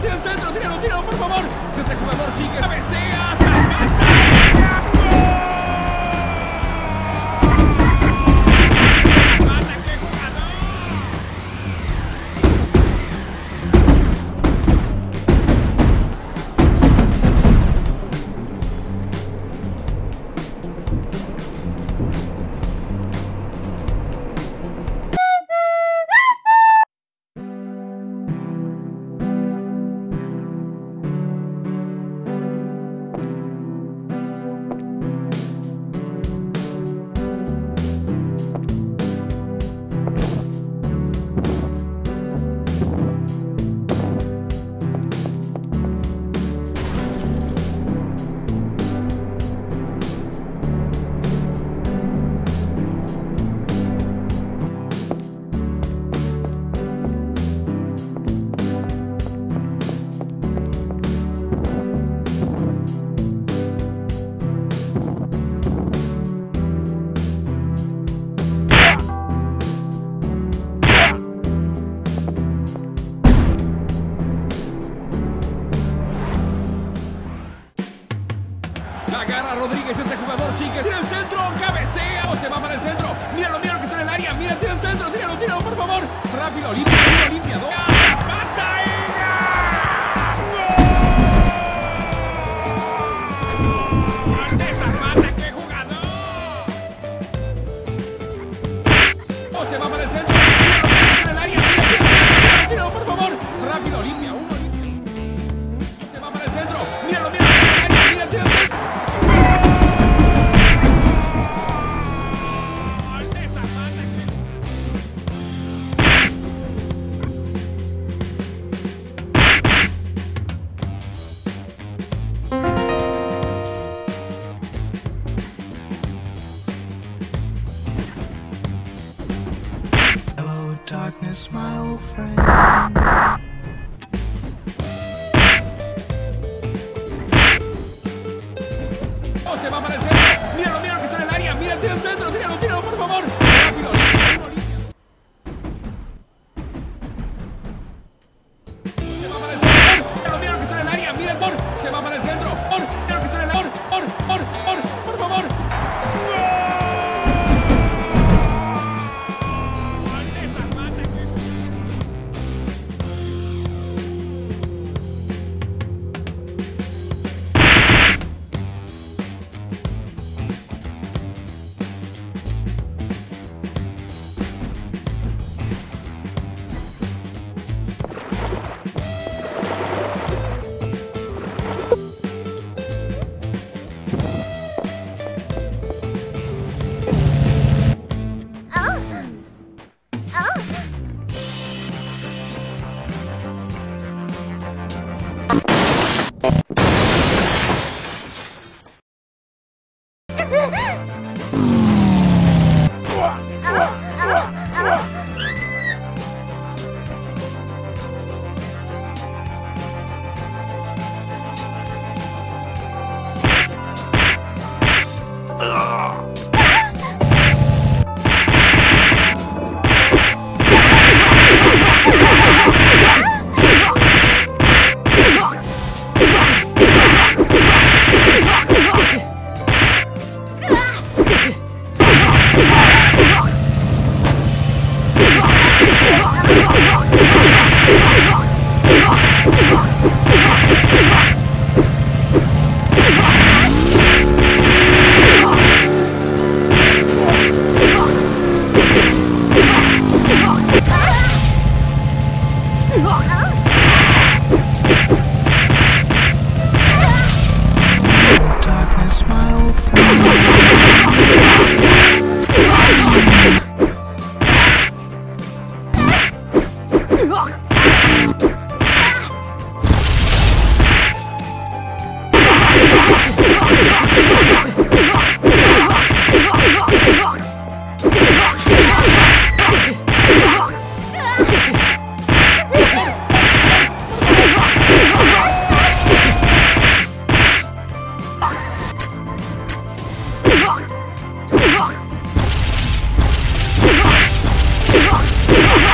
¡Tira el centro! ¡Tíralo, tíralo, por favor! Si este jugador sigue... ¡ABC! rápido, limpia, limpia, dos. うわっ